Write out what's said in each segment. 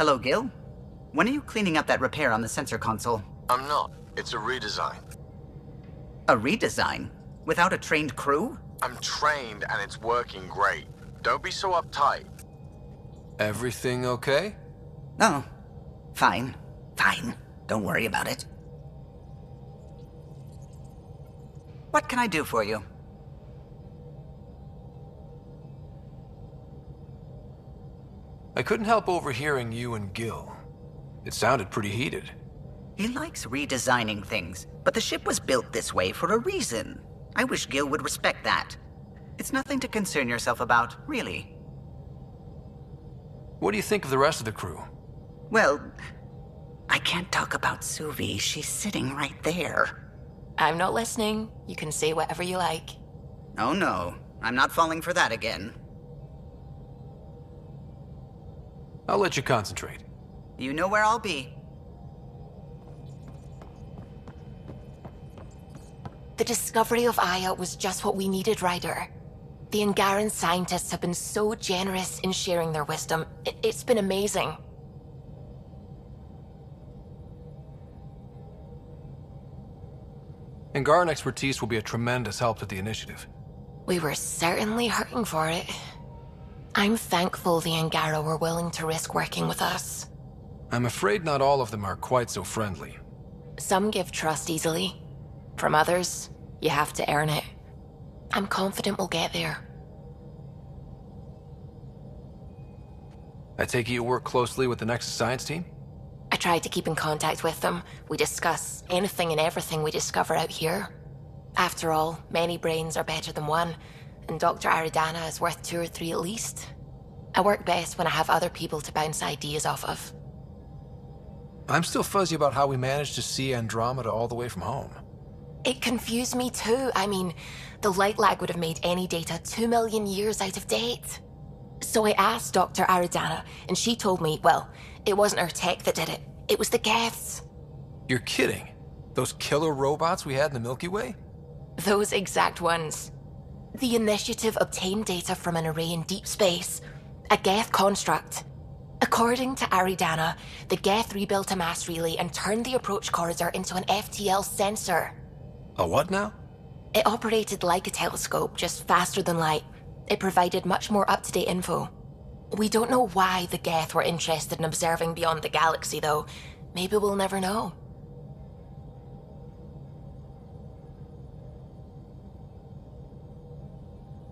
Hello, Gil. When are you cleaning up that repair on the sensor console? I'm not. It's a redesign. A redesign? Without a trained crew? I'm trained and it's working great. Don't be so uptight. Everything okay? Oh, fine. Fine. Don't worry about it. What can I do for you? I couldn't help overhearing you and Gil. It sounded pretty heated. He likes redesigning things, but the ship was built this way for a reason. I wish Gil would respect that. It's nothing to concern yourself about, really. What do you think of the rest of the crew? Well, I can't talk about Suvi. She's sitting right there. I'm not listening. You can say whatever you like. Oh no, I'm not falling for that again. I'll let you concentrate. You know where I'll be. The discovery of Aya was just what we needed, Ryder. The Angaran scientists have been so generous in sharing their wisdom. I- It's been amazing. Angaran expertise will be a tremendous help to the initiative. We were certainly hurting for it. I'm thankful the Angara were willing to risk working with us. I'm afraid not all of them are quite so friendly. Some give trust easily. From others, you have to earn it. I'm confident we'll get there. I take it you work closely with the Nexus Science team? I try to keep in contact with them. We discuss anything and everything we discover out here. After all, many brains are better than one, and Dr. Aridana is worth two or three at least. I work best when I have other people to bounce ideas off of. I'm still fuzzy about how we managed to see Andromeda all the way from home. It confused me too. I mean, the light lag would have made any data two million years out of date. So I asked Dr. Aridana, and she told me, well, it wasn't her tech that did it, it was the Geths. You're kidding. Those killer robots we had in the Milky Way? Those exact ones. The initiative obtained data from an array in deep space, a Geth construct. According to Aridana, the Geth rebuilt a mass relay and turned the approach corridor into an FTL sensor. A what now? It operated like a telescope, just faster than light. It provided much more up to date info. We don't know why the Geth were interested in observing beyond the galaxy, though. Maybe we'll never know.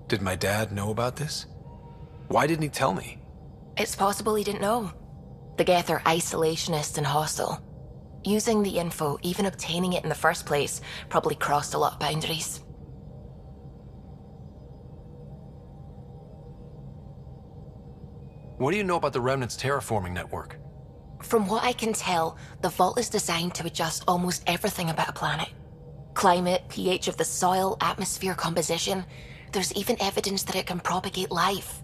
Did my dad know about this? Why didn't he tell me? It's possible he didn't know. The Geth are isolationist and hostile. Using the info, even obtaining it in the first place, probably crossed a lot of boundaries. What do you know about the Remnant's terraforming network? From what I can tell, the vault is designed to adjust almost everything about a planet climate, pH of the soil, atmosphere composition. There's even evidence that it can propagate life.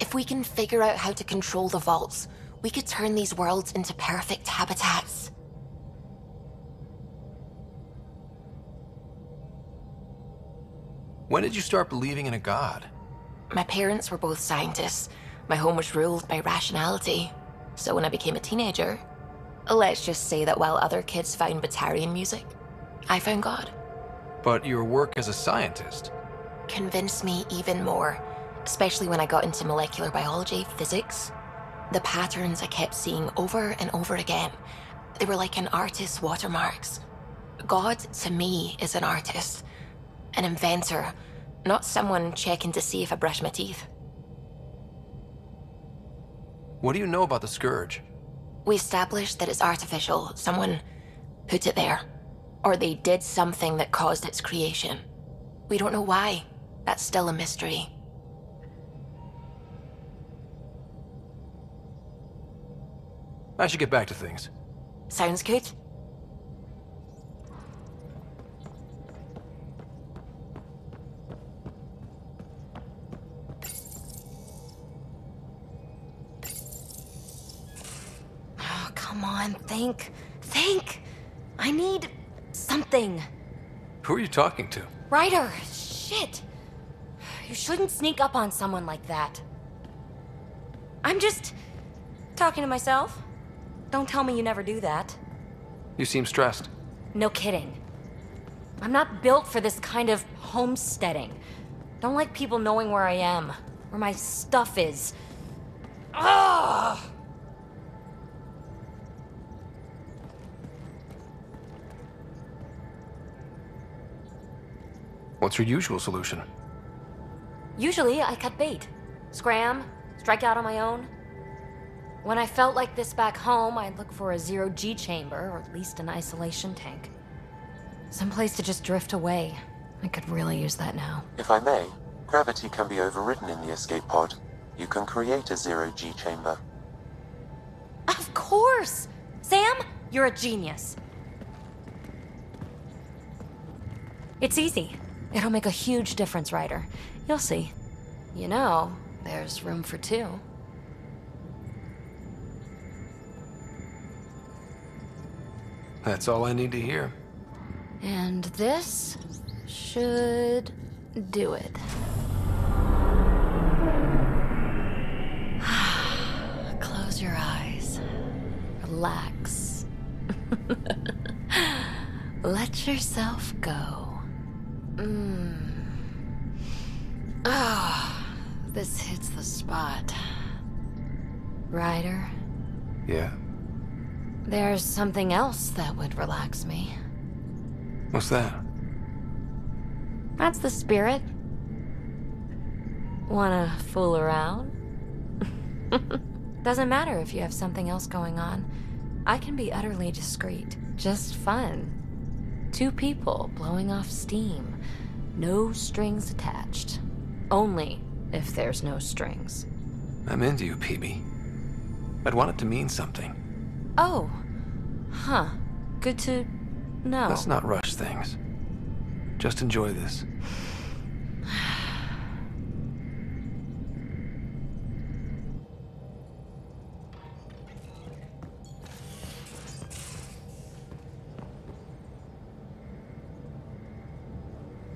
If we can figure out how to control the vaults, we could turn these worlds into perfect habitats. When did you start believing in a god? My parents were both scientists. My home was ruled by rationality. So when I became a teenager, uh, let's just say that while other kids found Batarian music, I found God. But your work as a scientist. Convinced me even more, especially when I got into molecular biology, physics. The patterns I kept seeing over and over again, they were like an artist's watermarks. God, to me, is an artist, an inventor, not someone checking to see if I brush my teeth. What do you know about the Scourge? We established that it's artificial. Someone put it there. Or they did something that caused its creation. We don't know why. That's still a mystery. I should get back to things. Sounds good? Oh, come on, think. Think! I need something. Who are you talking to? Ryder, shit. You shouldn't sneak up on someone like that. I'm just talking to myself. Don't tell me you never do that. You seem stressed. No kidding. I'm not built for this kind of homesteading. Don't like people knowing where I am, where my stuff is. Ugh! What's your usual solution? Usually, I cut bait, scram, strike out on my own. When I felt like this back home, I'd look for a zero G chamber, or at least an isolation tank. Someplace to just drift away. I could really use that now. If I may, gravity can be overridden in the escape pod. You can create a zero G chamber. Of course! Sam, you're a genius. It's easy. It'll make a huge difference, Ryder. You'll see. You know, there's room for two. That's all I need to hear. And this should do it. Close your eyes. Relax. Let yourself go. Mm. Ah, this hits the spot. Ryder, Yeah? there's something else that would relax me. What's that? That's the spirit. Wanna fool around? Doesn't matter if you have something else going on. I can be utterly discreet. Just fun. Two people blowing off steam. No strings attached. Only if there's no strings. I'm into you, Peebee. I'd want it to mean something. Oh. Huh. Good to know. Let's not rush things. Just enjoy this.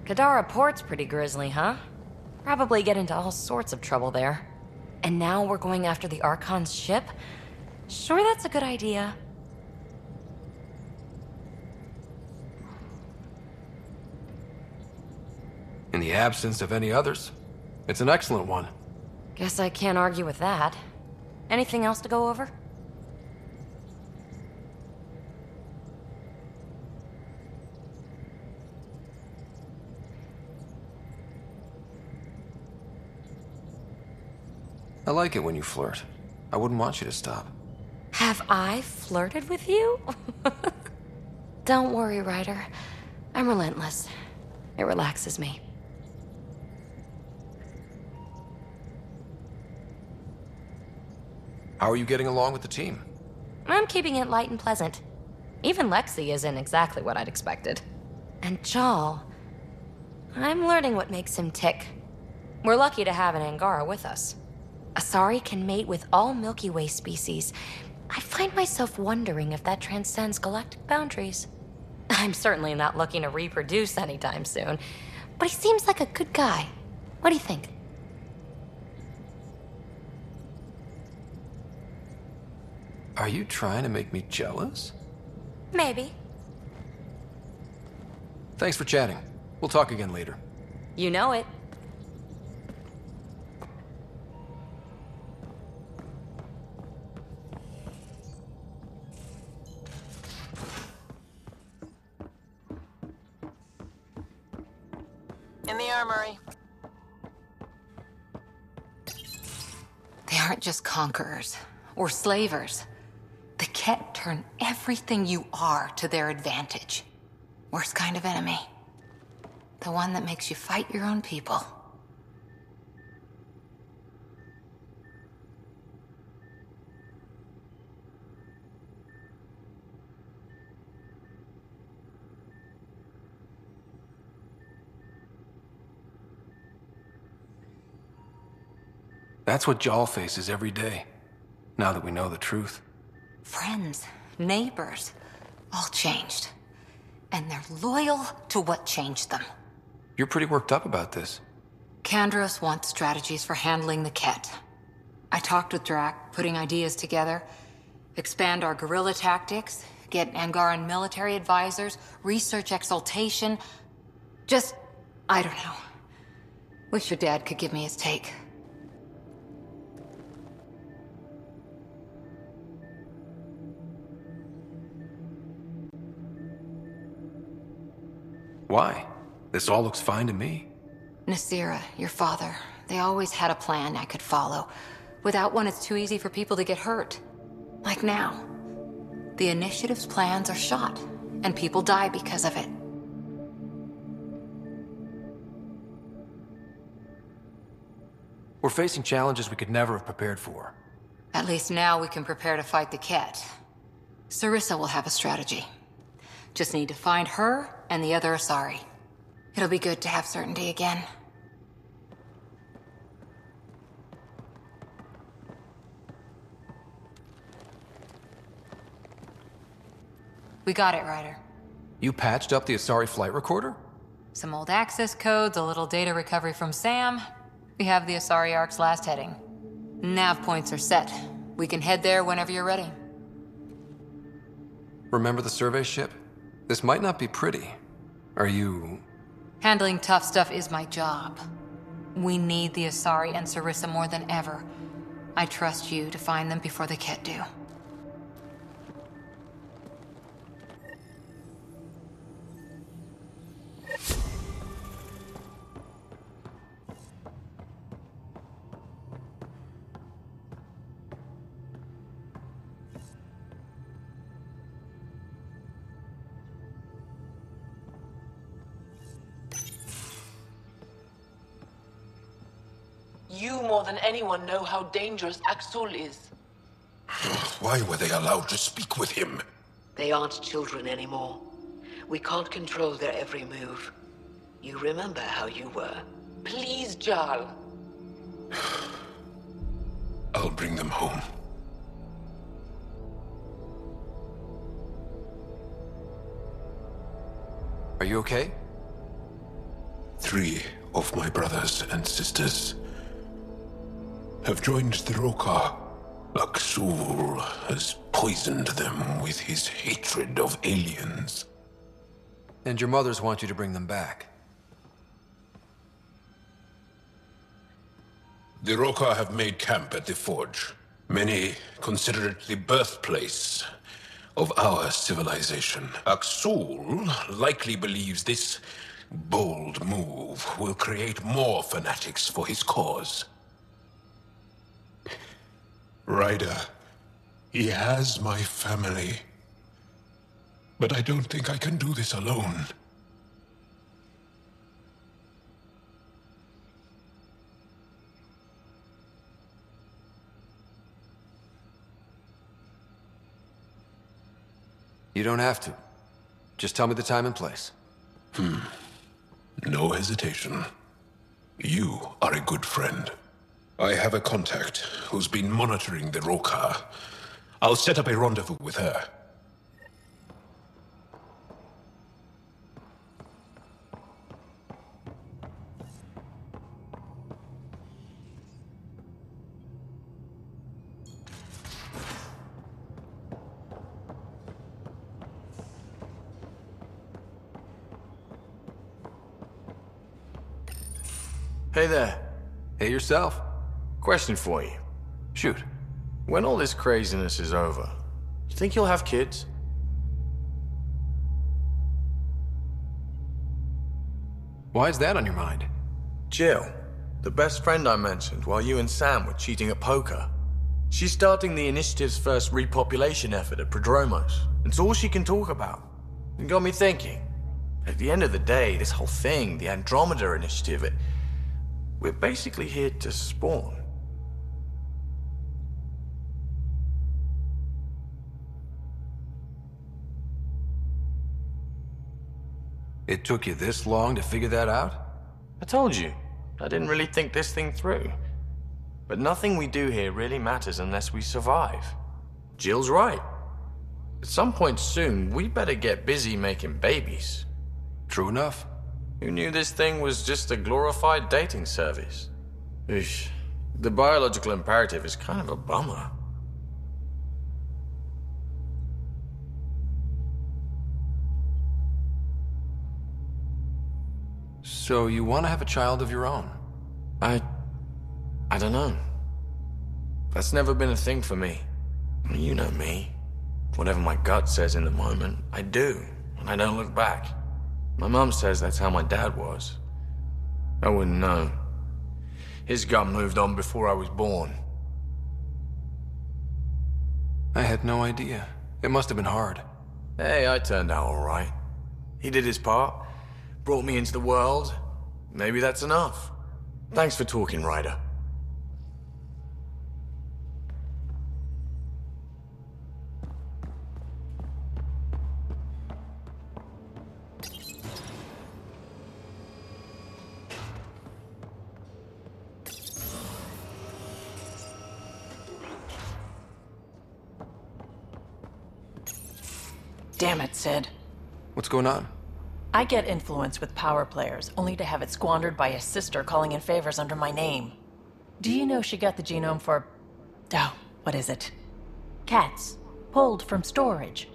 Kadara Port's pretty grisly, huh? Probably get into all sorts of trouble there. And now we're going after the Archon's ship? Sure, that's a good idea. In the absence of any others, it's an excellent one. Guess I can't argue with that. Anything else to go over? I like it when you flirt. I wouldn't want you to stop. Have I flirted with you? Don't worry, Ryder. I'm relentless. It relaxes me. How are you getting along with the team? I'm keeping it light and pleasant. Even Lexi isn't exactly what I'd expected. And Jaal, I'm learning what makes him tick. We're lucky to have an Angara with us. Asari can mate with all Milky Way species. I find myself wondering if that transcends galactic boundaries. I'm certainly not looking to reproduce anytime soon, but he seems like a good guy. What do you think? Are you trying to make me jealous? Maybe. Thanks for chatting. We'll talk again later. You know it. They aren't just conquerors or slavers. The Kett turn everything you are to their advantage. Worst kind of enemy. The one that makes you fight your own people. That's what Jaal faces every day. Now that we know the truth. Friends, neighbors, all changed. And they're loyal to what changed them. You're pretty worked up about this. Kandros wants strategies for handling the Kett. I talked with Drack, putting ideas together. Expand our guerrilla tactics, get Angaran military advisors, research exaltation. Just, I don't know. Wish your dad could give me his take. Why? This all looks fine to me. Sarissa, your father, they always had a plan I could follow. Without one, it's too easy for people to get hurt. Like now. The initiative's plans are shot, and people die because of it. We're facing challenges we could never have prepared for. At least now we can prepare to fight the Kett. Sarissa will have a strategy. Just need to find her and the other Asari. It'll be good to have certainty again. We got it, Ryder. You patched up the Asari flight recorder? Some old access codes, a little data recovery from Sam. We have the Asari Ark's last heading. Nav points are set. We can head there whenever you're ready. Remember the survey ship? This might not be pretty. Are you... Handling tough stuff is my job. We need the Asari and Sarissa more than ever. I trust you to find them before the Kett do. You more than anyone know how dangerous Akksul is. Why were they allowed to speak with him? They aren't children anymore. We can't control their every move. You remember how you were. Please, Jaal. I'll bring them home. Are you okay? Three of my brothers and sisters have joined the Roekaar. Akksul has poisoned them with his hatred of aliens. And your mothers want you to bring them back. The Roekaar have made camp at the Forge. Many consider it the birthplace of our civilization. Akksul likely believes this bold move will create more fanatics for his cause. Ryder, he has my family. But I don't think I can do this alone. You don't have to. Just tell me the time and place. Hmm. No hesitation. You are a good friend. I have a contact who's been monitoring the Roekaar. I'll set up a rendezvous with her. Hey there. Hey yourself. Question for you. Shoot. When all this craziness is over, do you think you'll have kids? Why is that on your mind? Jill, the best friend I mentioned while you and Sam were cheating at poker. She's starting the initiative's first repopulation effort at Prodromos. It's all she can talk about. It got me thinking. At the end of the day, this whole thing, the Andromeda Initiative, it, we're basically here to spawn. It took you this long to figure that out? I told you, I didn't really think this thing through. But nothing we do here really matters unless we survive. Jill's right. At some point soon, we better get busy making babies. True enough. Who knew this thing was just a glorified dating service? Oosh. The biological imperative is kind of a bummer. So you want to have a child of your own? I... I don't know. That's never been a thing for me. You know me. Whatever my gut says in the moment, I do, and I don't look back. My mum says that's how my dad was. I wouldn't know. His gut moved on before I was born. I had no idea. It must have been hard. Hey, I turned out alright. He did his part, brought me into the world. Maybe that's enough. Thanks for talking, Ryder. Damn it, Sid. What's going on? I get influence with power players, only to have it squandered by a sister calling in favors under my name. Do you know she got the genome for. Oh, what is it? Cats. Pulled from storage.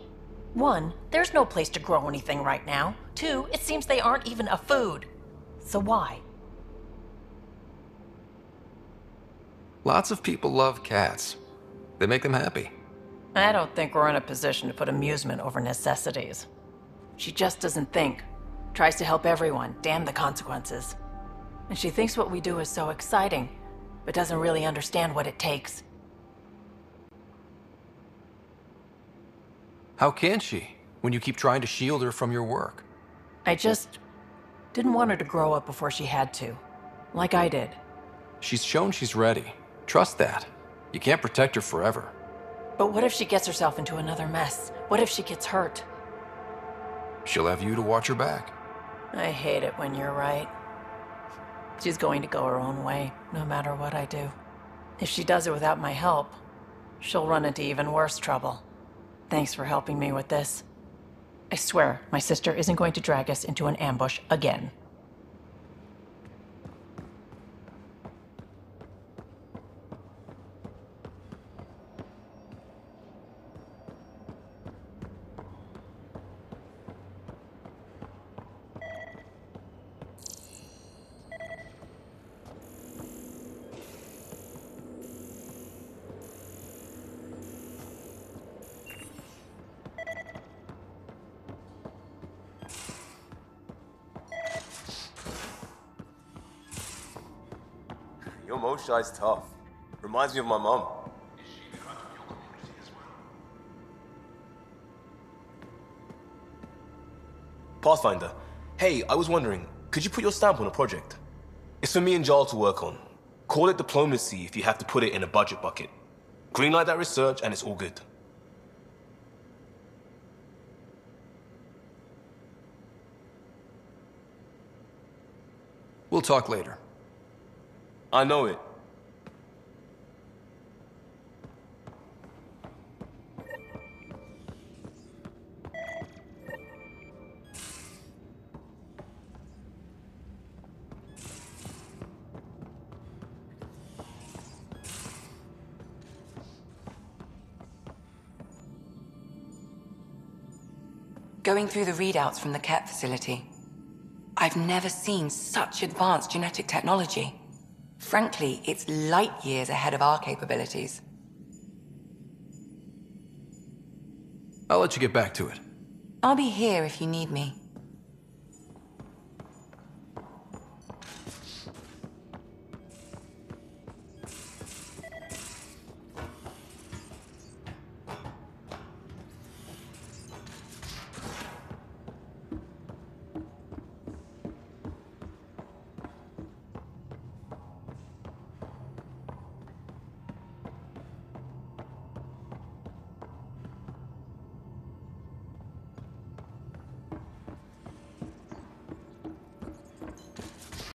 One, there's no place to grow anything right now. Two, it seems they aren't even a food. So why? Lots of people love cats. They make them happy. I don't think we're in a position to put amusement over necessities. She just doesn't think. Tries to help everyone, damn the consequences. And she thinks what we do is so exciting, but doesn't really understand what it takes. How can she, when you keep trying to shield her from your work? I just didn't want her to grow up before she had to. Like I did. She's shown she's ready. Trust that. You can't protect her forever. But what if she gets herself into another mess? What if she gets hurt? She'll have you to watch her back. I hate it when you're right. She's going to go her own way, no matter what I do. If she does it without my help, she'll run into even worse trouble. Thanks for helping me with this. I swear, my sister isn't going to drag us into an ambush again. Your Moshae's tough. Reminds me of my mom. Pathfinder, hey, I was wondering, could you put your stamp on a project? It's for me and Jaal to work on. Call it diplomacy if you have to put it in a budget bucket. Greenlight that research and it's all good. We'll talk later. I know it. Going through the readouts from the Kett facility, I've never seen such advanced genetic technology. Frankly, it's light years ahead of our capabilities. I'll let you get back to it. I'll be here if you need me.